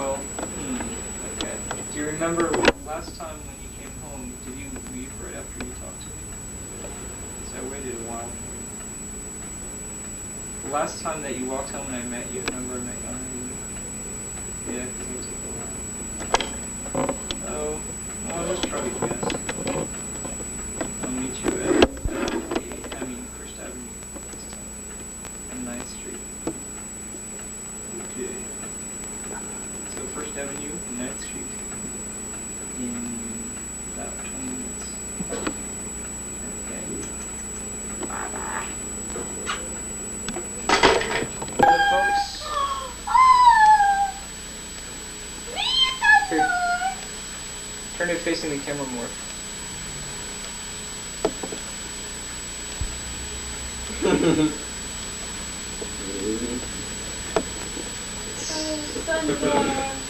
Hmm, remember last time when you came home, did you leave right after you talked to me? So I waited a while for you. The last time that you walked home and I met you, remember I met you Yeah, because it took a while. Oh, well, I'll just try to guess. I'll meet you at, the- I mean, First Avenue this time, on Ninth Street. Okay. So First Avenue, Ninth Street, in about twenty minutes. Okay. Good folks. Here. Turn it facing the camera more. He's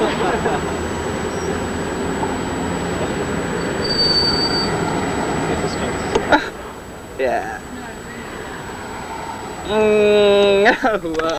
Yeah. Mm, wow.